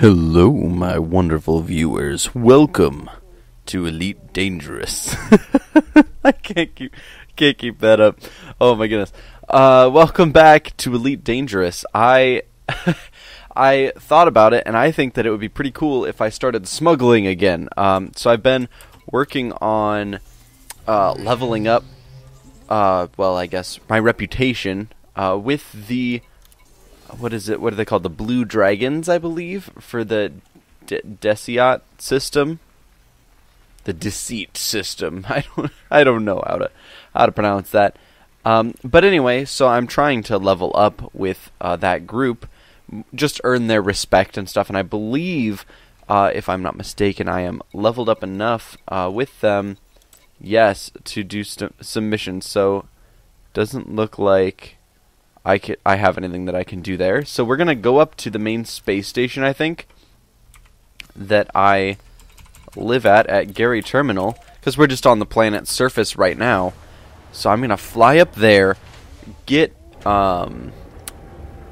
Hello, my wonderful viewers. Welcome to Elite Dangerous. I can't keep can't keep that up. Oh my goodness. Uh, welcome back to Elite Dangerous. I I thought about it, and I think that it would be pretty cool if I started smuggling again. Um, so I've been working on uh, leveling up. Uh, well, I guess my reputation uh, with the what is it? What are they called? The Blue Dragons, I believe, for the De- system. The Deceit system. I don't. I don't know how to how to pronounce that. Um, but anyway, so I'm trying to level up with uh, that group, just earn their respect and stuff. And I believe, uh, if I'm not mistaken, I am leveled up enough uh, with them, yes, to do st- some missions. So doesn't look like I can I have anything that I can do there. So we're gonna go up to the main space station, I think, that I live at at Garay Terminal, because we're just on the planet's surface right now. So I'm gonna fly up there, get um,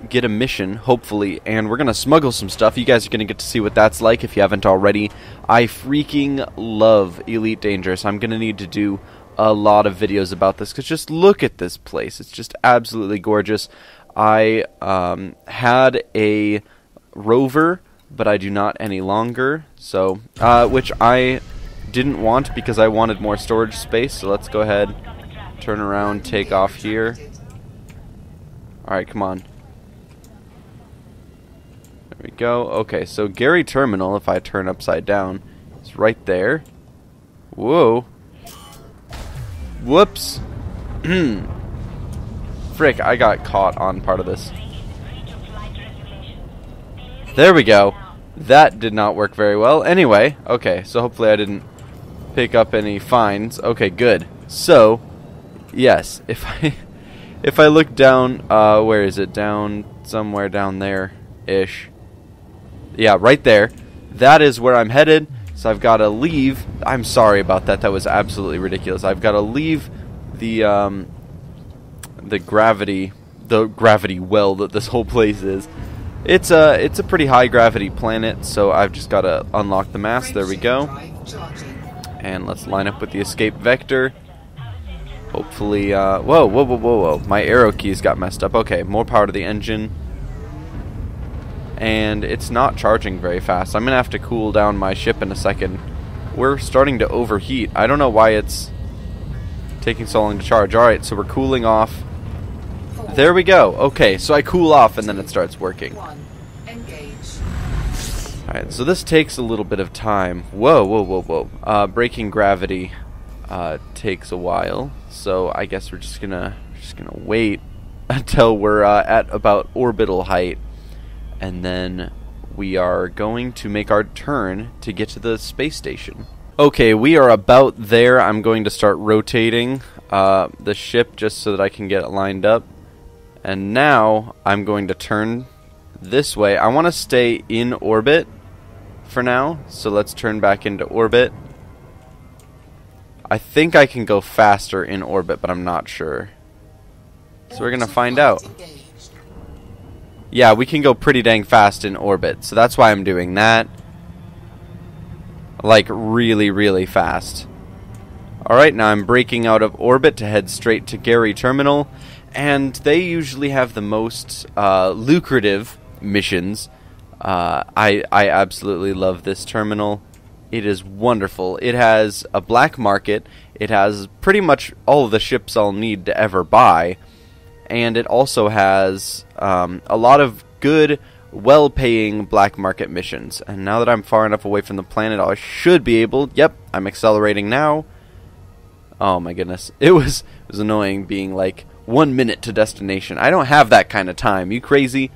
get a mission, hopefully, and we're gonna smuggle some stuff. You guys are gonna get to see what that's like if you haven't already. I freaking love Elite Dangerous. I'm gonna need to do a lot of videos about this because just look at this place. It's just absolutely gorgeous. I um, had a rover, but I do not any longer. So, uh, which I didn't want because I wanted more storage space. So let's go ahead, turn around, take off here. All right, come on. There we go. Okay, so Garay Terminal, if I turn upside down, is right there. Whoa. Whoops. Frick, I got caught on part of this. There we go. That did not work very well. Anyway, okay, so hopefully I didn't pick up any fines. Okay, good. So, yes, if I if I look down, uh, where is it? Down somewhere down there ish. Yeah, right there. That is where I'm headed. So I've got to leave. I'm sorry about that. That was absolutely ridiculous. I've got to leave the um, the gravity the gravity well that this whole place is. It's a it's a pretty high gravity planet, so I've just got to unlock the mask. There we go. And let's line up with the escape vector. Hopefully, uh, whoa, whoa, whoa, whoa, whoa! My arrow keys got messed up. Okay, more power to the engine and it's not charging very fast. I'm going to have to cool down my ship in a second. We're starting to overheat. I don't know why it's taking so long to charge. Alright, so we're cooling off. There we go. Okay, so I cool off and then it starts working. Alright, so this takes a little bit of time. Whoa, whoa, whoa, whoa. Uh, breaking gravity uh, takes a while, so I guess we're just gonna just gonna wait until we're uh, at about orbital height and then we are going to make our turn to get to the space station. Okay, we are about there. I'm going to start rotating uh, the ship just so that I can get it lined up. And now I'm going to turn this way. I want to stay in orbit for now, so let's turn back into orbit. I think I can go faster in orbit, but I'm not sure. So we're going to find out. Yeah, we can go pretty dang fast in orbit, so that's why I'm doing that. Like, really, really fast. Alright, now I'm breaking out of orbit to head straight to Garay Terminal, and they usually have the most uh, lucrative missions. Uh, I, I absolutely love this terminal. It is wonderful. It has a black market. It has pretty much all the ships I'll need to ever buy and it also has um, a lot of good, well paying black market missions. And now that I'm far enough away from the planet, I should be able. Yep, I'm accelerating now. Oh my goodness. It was, it was annoying being like one minute to destination. I don't have that kind of time. You crazy?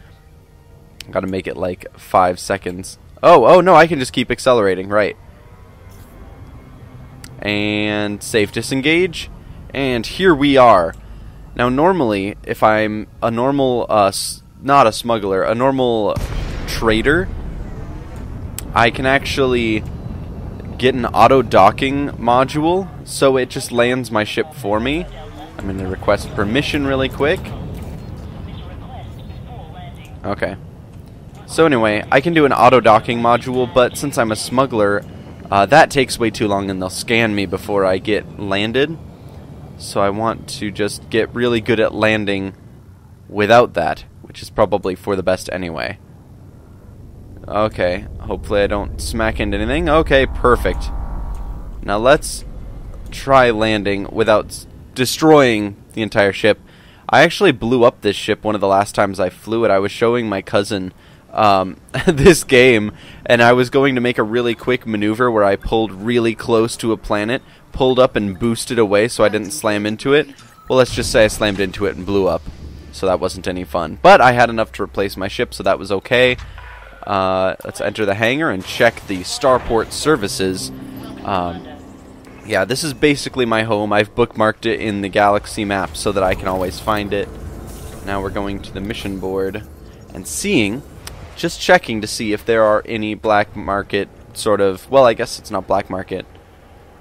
Gotta make it like five seconds. Oh, oh no, I can just keep accelerating, right. And safe disengage. And here we are. Now, normally, if I'm a normal, uh, not a smuggler, a normal trader, I can actually get an auto docking module, so it just lands my ship for me. I'm going to request permission really quick. Okay. So anyway, I can do an auto docking module, but since I'm a smuggler, uh, that takes way too long and they'll scan me before I get landed. So I want to just get really good at landing without that, which is probably for the best anyway. Okay, hopefully I don't smack into anything. Okay, perfect. Now let's try landing without destroying the entire ship. I actually blew up this ship one of the last times I flew it. I was showing my cousin um, this game, and I was going to make a really quick maneuver where I pulled really close to a planet, pulled up and boosted away so I didn't slam into it. Well, let's just say I slammed into it and blew up, so that wasn't any fun. But I had enough to replace my ship, so that was okay. Uh, let's enter the hangar and check the starport services. Um, yeah, this is basically my home. I've bookmarked it in the galaxy map so that I can always find it. Now we're going to the mission board and seeing just checking to see if there are any black market sort of, well, I guess it's not black market,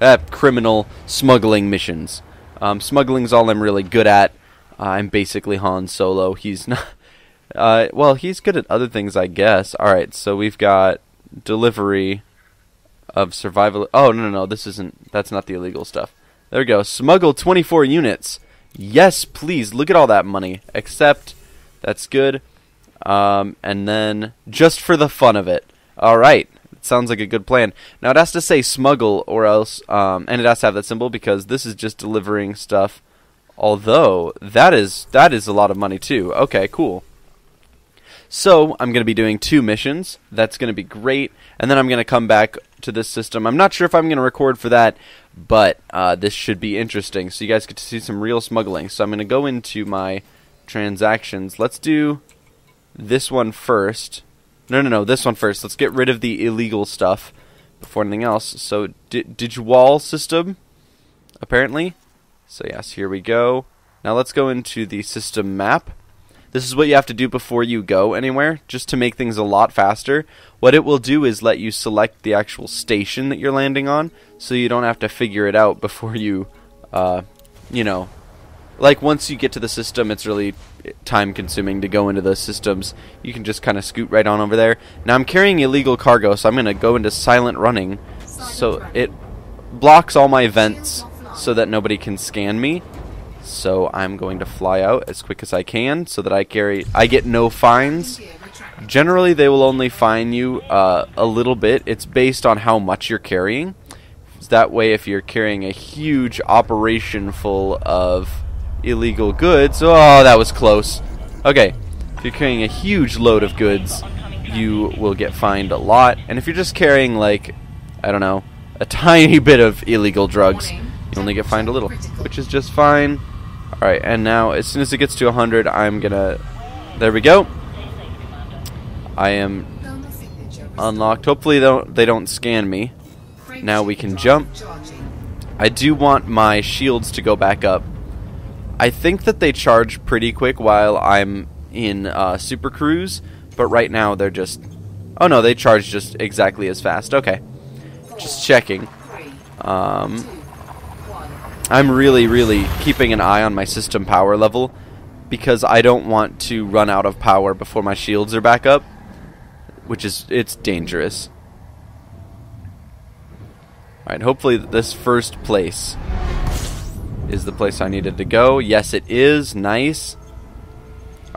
uh, criminal smuggling missions. Um, smuggling's all I'm really good at. Uh, I'm basically Han Solo. He's not. Uh, well, he's good at other things, I guess. All right, so we've got delivery of survival. Oh no, no, no! This isn't. That's not the illegal stuff. There we go. Smuggle 24 units. Yes, please. Look at all that money. Except that's good. Um, and then just for the fun of it. All right. Sounds like a good plan. Now it has to say smuggle or else, um, and it has to have that symbol because this is just delivering stuff. Although that is that is a lot of money too. Okay, cool. So I'm going to be doing two missions. That's going to be great, and then I'm going to come back to this system. I'm not sure if I'm going to record for that, but uh, this should be interesting. So you guys get to see some real smuggling. So I'm going to go into my transactions. Let's do this one first. No, no, no, this one first. Let's get rid of the illegal stuff before anything else. So, di system, apparently. So, yes, here we go. Now let's go into the system map. This is what you have to do before you go anywhere, just to make things a lot faster. What it will do is let you select the actual station that you're landing on, so you don't have to figure it out before you, uh, you know, like once you get to the system, it's really time consuming to go into the systems. You can just kind of scoot right on over there. Now I'm carrying illegal cargo, so I'm going to go into silent running. So it blocks all my vents so that nobody can scan me. So I'm going to fly out as quick as I can so that I carry I get no fines. Generally they will only fine you uh, a little bit. It's based on how much you're carrying. That way if you're carrying a huge operation full of illegal goods. Oh, that was close. Okay, if you're carrying a huge load of goods, you will get fined a lot. And if you're just carrying, like, I don't know, a tiny bit of illegal drugs, you only get fined a little, which is just fine. Alright, and now, as soon as it gets to 100, I'm gonna... There we go. I am unlocked. Hopefully they don't, they don't scan me. Now we can jump. I do want my shields to go back up I think that they charge pretty quick while I'm in uh, Super Cruise, but right now they're just. Oh no, they charge just exactly as fast. Okay, just checking. Um, I'm really, really keeping an eye on my system power level because I don't want to run out of power before my shields are back up, which is it's dangerous. All right, hopefully this first place is the place I needed to go. Yes, it is. Nice.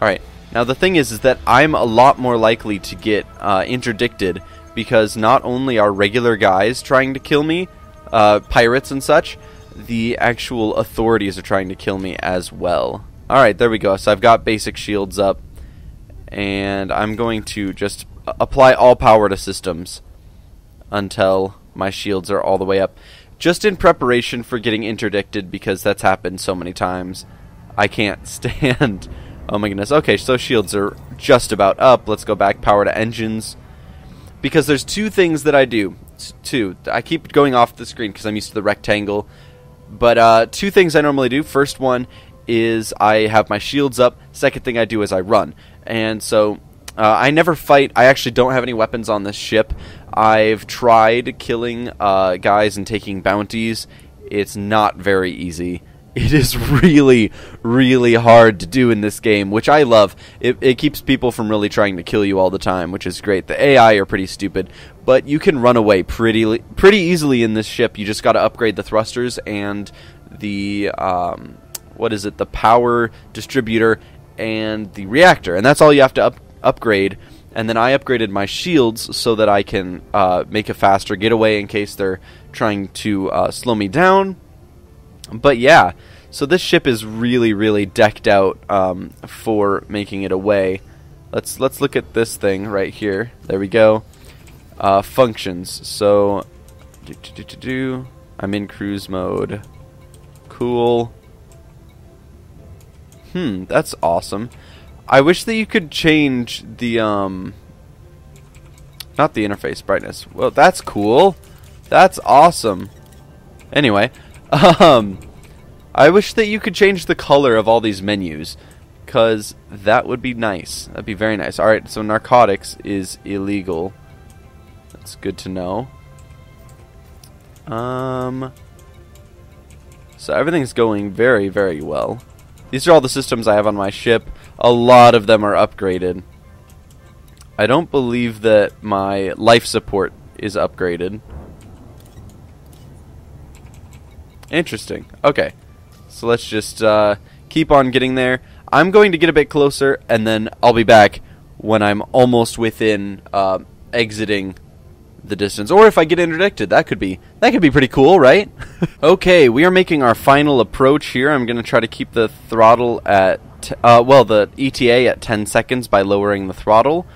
Alright. Now, the thing is, is that I'm a lot more likely to get uh, interdicted because not only are regular guys trying to kill me, uh, pirates and such, the actual authorities are trying to kill me as well. Alright, there we go. So I've got basic shields up. And I'm going to just apply all power to systems until my shields are all the way up just in preparation for getting interdicted because that's happened so many times. I can't stand. oh my goodness. Okay, so shields are just about up. Let's go back power to engines. Because there's two things that I do. Two. I keep going off the screen because I'm used to the rectangle. But uh, two things I normally do. First one is I have my shields up. Second thing I do is I run. And so uh, I never fight. I actually don't have any weapons on this ship. I've tried killing uh, guys and taking bounties. It's not very easy. it is really, really hard to do in this game, which I love. It, it keeps people from really trying to kill you all the time, which is great. The AI are pretty stupid, but you can run away pretty pretty easily in this ship. You just got to upgrade the thrusters and the um, what is it? The power distributor and the reactor, and that's all you have to up, upgrade. And then I upgraded my shields so that I can uh, make a faster getaway in case they're trying to uh, slow me down but yeah, so this ship is really, really decked out um, for making it away. Let's let's look at this thing right here. There we go. Uh, functions. So, do, do, do, I'm in cruise mode. Cool. Hmm, that's awesome. I wish that you could change the um, not the interface brightness. Well, that's cool. That's awesome. Anyway, um, I wish that you could change the color of all these menus, because that would be nice. That'd be very nice. Alright, so narcotics is illegal. That's good to know. Um, so everything's going very, very well. These are all the systems I have on my ship. A lot of them are upgraded. I don't believe that my life support is upgraded. Interesting. Okay. So let's just uh, keep on getting there. I'm going to get a bit closer, and then I'll be back when I'm almost within uh, exiting the distance. Or if I get interdicted, that could be that could be pretty cool, right? okay, we are making our final approach here. I'm going to try to keep the throttle at uh, well, the ETA at 10 seconds by lowering the throttle.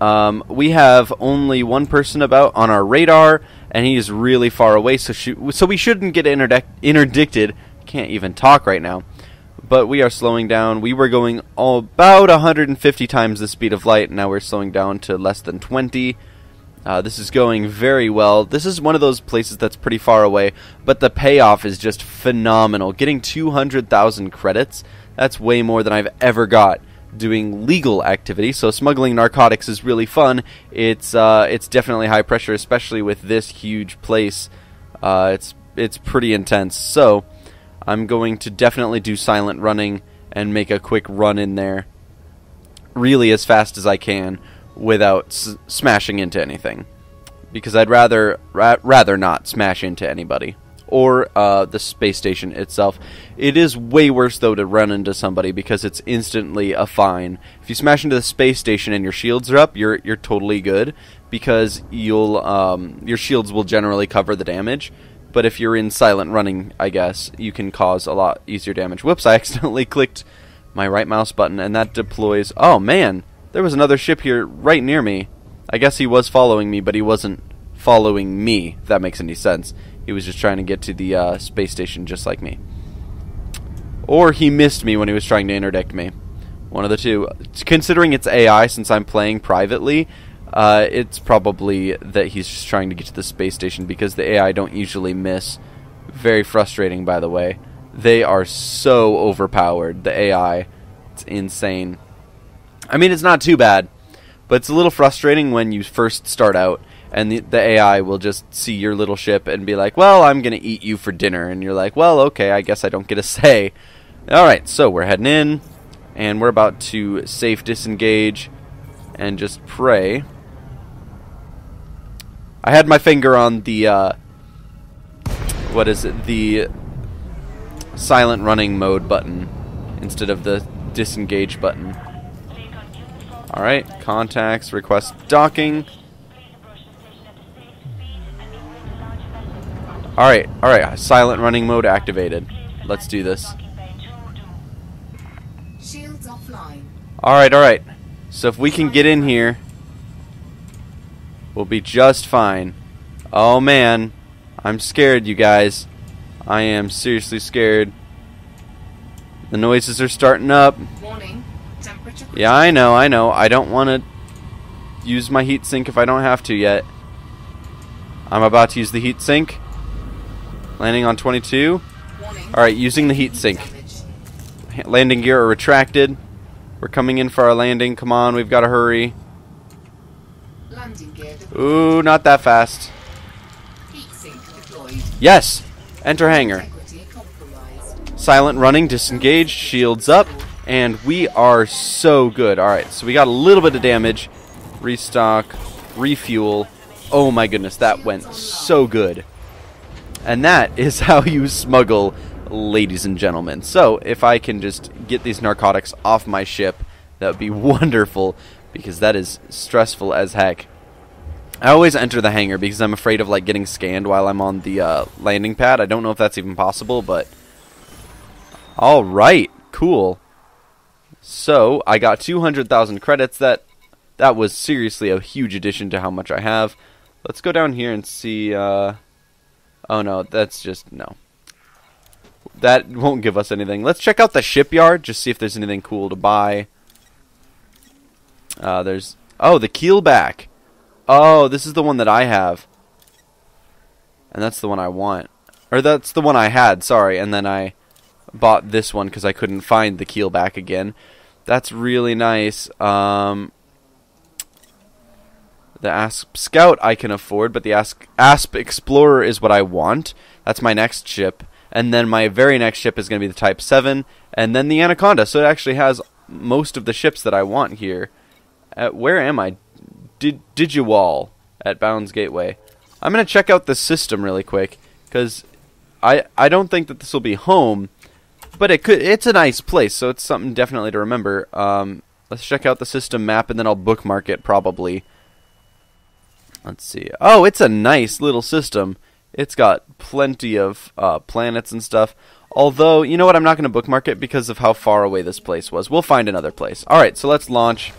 Um, we have only one person about on our radar, and he is really far away, so so we shouldn't get interdicted. Can't even talk right now. But we are slowing down. We were going about 150 times the speed of light, and now we're slowing down to less than 20. Uh, this is going very well. This is one of those places that's pretty far away, but the payoff is just phenomenal. Getting 200,000 credits, that's way more than I've ever got doing legal activity. So smuggling narcotics is really fun. It's uh, it's definitely high pressure, especially with this huge place. Uh, it's it's pretty intense. So I'm going to definitely do silent running and make a quick run in there, really as fast as I can, without s- smashing into anything, because I'd rather ra- rather not smash into anybody or uh, the space station itself. It is way worse though to run into somebody because it's instantly a fine. If you smash into the space station and your shields are up, you're you're totally good because you'll um, your shields will generally cover the damage. But if you're in silent running, I guess you can cause a lot easier damage. Whoops! I accidentally clicked my right mouse button and that deploys. Oh man, there was another ship here right near me. I guess he was following me, but he wasn't following me. If that makes any sense. He was just trying to get to the uh, space station just like me. Or he missed me when he was trying to interdict me. One of the two. Considering it's AI, since I'm playing privately, uh, it's probably that he's just trying to get to the space station because the AI don't usually miss. Very frustrating, by the way. They are so overpowered, the AI. It's insane. I mean, it's not too bad, but it's a little frustrating when you first start out and the, the AI will just see your little ship and be like, "Well, I'm gonna eat you for dinner," and you're like, "Well, okay, I guess I don't get a say." All right, so we're heading in, and we're about to safe disengage and just pray. I had my finger on the uh, what is it? The silent running mode button instead of the disengage button. Alright, contacts, request docking. Alright, alright. Silent running mode activated. Let's do this. Alright, alright. So if we can get in here, we'll be just fine. Oh man, I'm scared, you guys. I am seriously scared. The noises are starting up. Yeah, I know, I know. I don't want to use my heatsink if I don't have to yet. I'm about to use the heat sink. Landing on 22. Alright, using the heat sink. Landing gear are retracted. We're coming in for our landing. Come on, we've got to hurry. Ooh, not that fast. Yes! Enter hangar. Silent running, disengaged, shields up, and we are so good. Alright, so we got a little bit of damage. Restock, refuel. Oh my goodness, that went so good. And that is how you smuggle, ladies and gentlemen. So, if I can just get these narcotics off my ship, that would be wonderful, because that is stressful as heck. I always enter the hangar because I'm afraid of like getting scanned while I'm on the uh, landing pad. I don't know if that's even possible, but all right, cool. So I got 200,000 credits. That that was seriously a huge addition to how much I have. Let's go down here and see. Uh, oh no, that's just no. That won't give us anything. Let's check out the shipyard. Just see if there's anything cool to buy. Uh, there's oh the keelback. Oh, this is the one that I have. And that's the one I want. Or that's the one I had, sorry, and then I bought this one because I couldn't find the Keelback again. That's really nice. Um, the Asp Scout I can afford, but the Asp, Asp Explorer is what I want. That's my next ship. And then my very next ship is going to be the Type 7, and then the Anaconda. So it actually has most of the ships that I want here. Uh, where am I? Did Digiwall at Bounds Gateway. I'm going to check out the system really quick, because I, I don't think that this will be home, but it could. It's a nice place, so it's something definitely to remember. Um, let's check out the system map, and then I'll bookmark it probably. Let's see. Oh, it's a nice little system. It's got plenty of uh, planets and stuff. Although, you know what? I'm not going to bookmark it because of how far away this place was. We'll find another place. All right, so let's launch.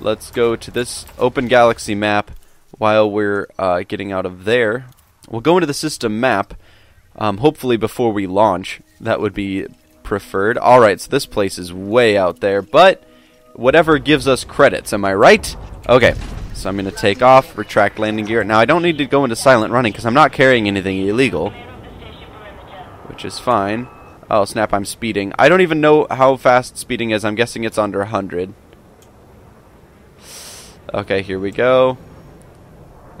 Let's go to this open galaxy map while we're uh, getting out of there. We'll go into the system map, um, hopefully before we launch. That would be preferred. Alright, so this place is way out there, but whatever gives us credits, am I right? Okay, so I'm going to take off, retract landing gear. Now, I don't need to go into silent running because I'm not carrying anything illegal, which is fine. Oh, snap, I'm speeding. I don't even know how fast speeding is. I'm guessing it's under 100. Okay, here we go.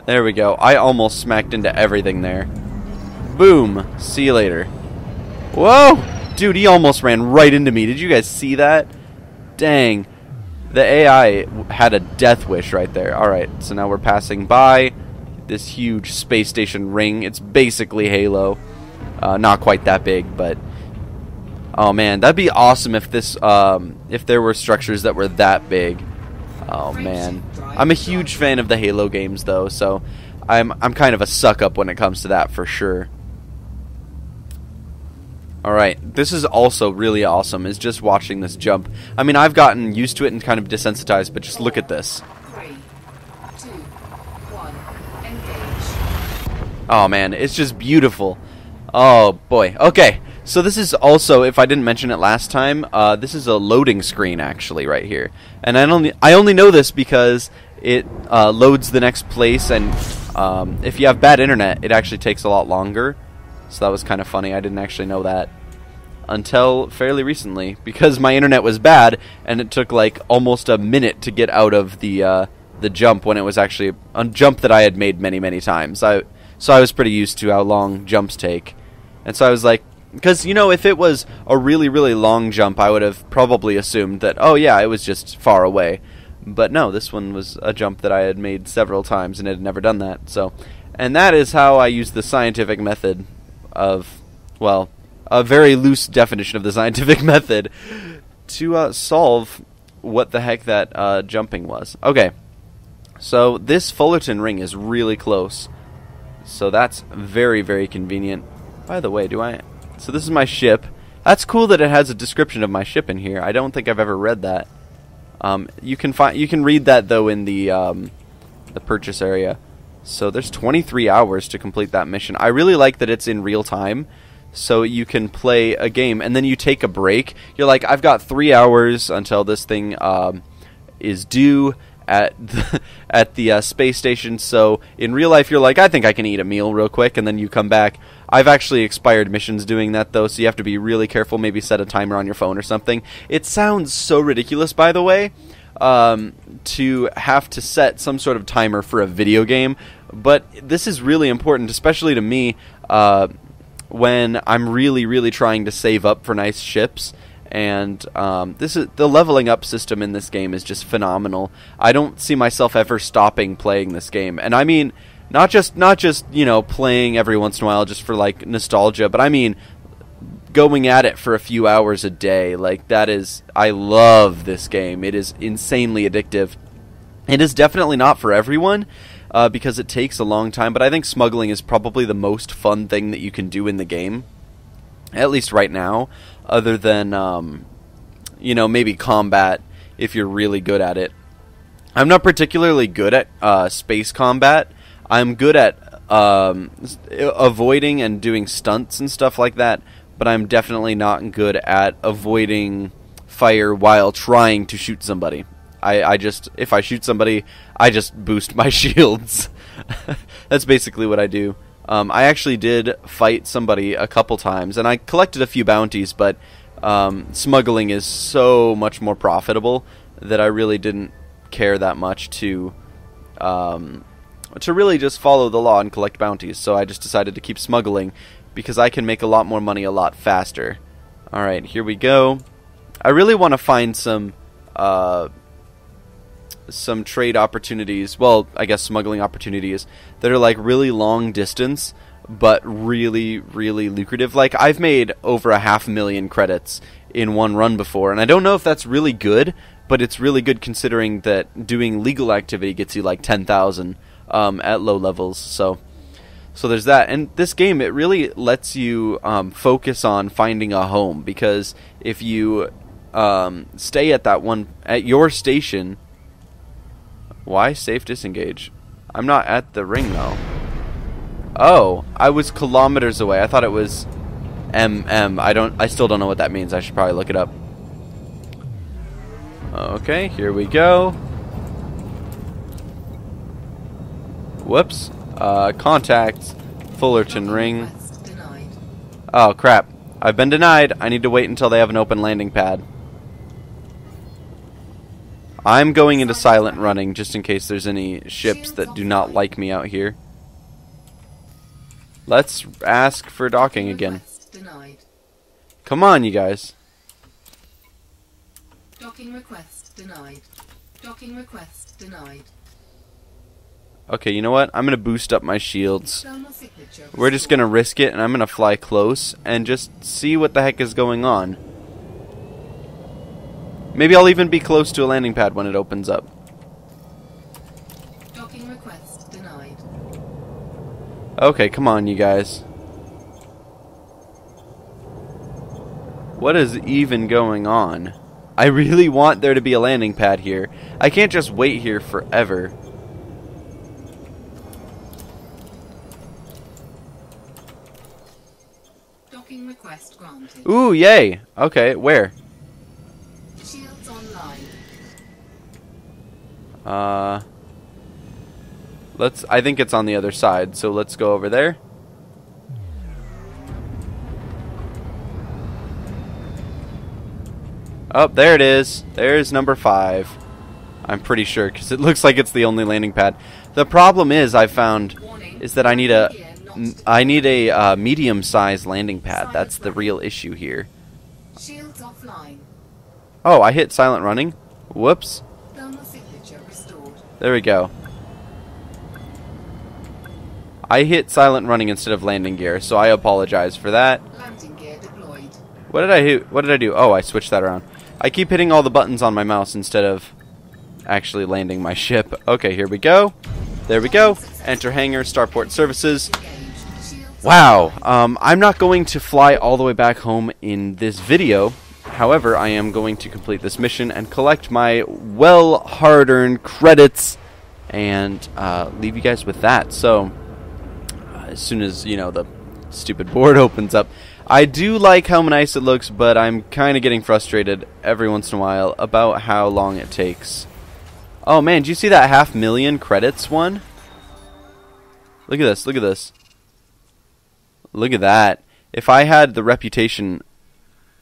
There we go. I almost smacked into everything there. Boom. See you later. Whoa! Dude, he almost ran right into me. Did you guys see that? Dang. The AI had a death wish right there. Alright, so now we're passing by this huge space station ring. It's basically Halo. Uh, not quite that big, but... Oh man, that'd be awesome if this, um, if there were structures that were that big. Oh man, I'm a huge fan of the Halo games though, so I'm I'm kind of a suck up when it comes to that for sure. Alright, this is also really awesome, is just watching this jump. I mean, I've gotten used to it and kind of desensitized, but just look at this. Three, two, one, oh man, it's just beautiful. Oh boy. Okay, so this is also, if I didn't mention it last time, uh, this is a loading screen actually right here. And I only, I only know this because it uh, loads the next place, and um, if you have bad internet, it actually takes a lot longer. So that was kind of funny. I didn't actually know that until fairly recently because my internet was bad and it took like almost a minute to get out of the uh, the jump when it was actually a jump that I had made many many times. I so I was pretty used to how long jumps take, and so I was like, because you know if it was a really really long jump, I would have probably assumed that oh yeah it was just far away, but no, this one was a jump that I had made several times and it had never done that. So, and that is how I use the scientific method of, well, a very loose definition of the scientific method to uh, solve what the heck that uh, jumping was. Okay, so this Fullerton ring is really close, so that's very, very convenient. By the way, do I... So this is my ship. That's cool that it has a description of my ship in here. I don't think I've ever read that. Um, you can find you can read that though in the um, the purchase area. So there's 23 hours to complete that mission. I really like that it's in real time, so you can play a game and then you take a break. You're like, I've got three hours until this thing um, is due at the, at the uh, space station. So in real life, you're like, I think I can eat a meal real quick, and then you come back. I've actually expired missions doing that though, so you have to be really careful. Maybe set a timer on your phone or something. It sounds so ridiculous, by the way um, to have to set some sort of timer for a video game, but this is really important, especially to me. Uh, when I'm really, really trying to save up for nice ships. And um, this is the leveling up system in this game is just phenomenal. I don't see myself ever stopping playing this game, and I mean not just not just you know playing every once in a while just for like nostalgia, but I mean going at it for a few hours a day. Like that is I love this game. It is insanely addictive. It is definitely not for everyone uh, because it takes a long time, but I think smuggling is probably the most fun thing that you can do in the game, at least right now, other than, um, you know, maybe combat if you're really good at it. I'm not particularly good at uh, space combat. I'm good at um, avoiding and doing stunts and stuff like that, but I'm definitely not good at avoiding fire while trying to shoot somebody. I, I just if I shoot somebody, I just boost my shields. That's basically what I do. Um, I actually did fight somebody a couple times, and I collected a few bounties, but um, smuggling is so much more profitable that I really didn't care that much to um, to really just follow the law and collect bounties. So I just decided to keep smuggling because I can make a lot more money a lot faster. All right, here we go. I really want to find some uh, some trade opportunities. Well, I guess smuggling opportunities that are like really long distance, but really, really lucrative. Like I've made over a half million credits in one run before, and I don't know if that's really good, but it's really good considering that doing legal activity gets you like ten thousand um, at low levels. So. So there's that, and this game it really lets you um, focus on finding a home because if you um, stay at that one at your station why safe disengage? I'm not at the ring though. Oh, I was kilometers away. I thought it was MM. I don't I still don't know what that means. I should probably look it up. Okay, here we go. Whoops. Uh, contact Fullerton ring. Oh crap. I've been denied. I need to wait until they have an open landing pad. I'm going into silent running just in case there's any ships that do not like me out here. Let's ask for docking again. Come on, you guys. Docking request denied. Docking request denied. Okay, you know what? I'm going to boost up my shields. We're just going to risk it, and I'm going to fly close and just see what the heck is going on. Maybe I'll even be close to a landing pad when it opens up. Docking request denied. Okay, come on, you guys. What is even going on? I really want there to be a landing pad here. I can't just wait here forever. Docking request granted. Ooh, yay! Okay, where? Shields online. Uh, let's. I think it's on the other side, so let's go over there. Oh, there it is. There's number five. I'm pretty sure because it looks like it's the only landing pad. The problem is I found is that I need a I need a uh, medium-sized landing pad. That's the real issue here. Shields offline. Oh, I hit silent running. Whoops. There we go. I hit silent running instead of landing gear, so I apologize for that. What did I hit? What did I do? Oh, I switched that around. I keep hitting all the buttons on my mouse instead of actually landing my ship. Okay, here we go. There we go. Enter hangar, starport services. Wow, um, I'm not going to fly all the way back home in this video. However, I am going to complete this mission and collect my well hard-earned credits and uh, leave you guys with that. So, uh, as soon as, you know, the stupid board opens up, I do like how nice it looks, but I'm kind of getting frustrated every once in a while about how long it takes. Oh man, do you see that half million credits one? Look at this, look at this. Look at that. If I had the reputation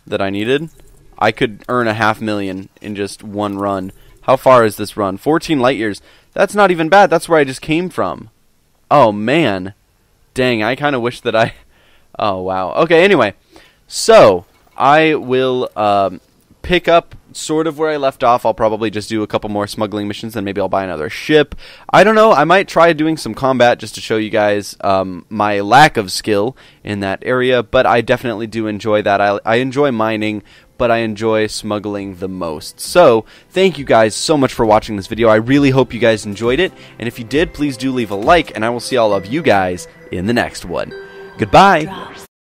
that I needed, I could earn a half million in just one run. How far is this run? 14 light years. That's not even bad. That's where I just came from. Oh man. Dang, I kind of wish that I Oh wow. Okay. Anyway, so I will um, pick up sort of where I left off. I'll probably just do a couple more smuggling missions, then maybe I'll buy another ship. I don't know. I might try doing some combat just to show you guys um, my lack of skill in that area. But I definitely do enjoy that. I, I enjoy mining. But I enjoy smuggling the most. So, thank you guys so much for watching this video. I really hope you guys enjoyed it. And if you did, please do leave a like, and I will see all of you guys in the next one. Goodbye.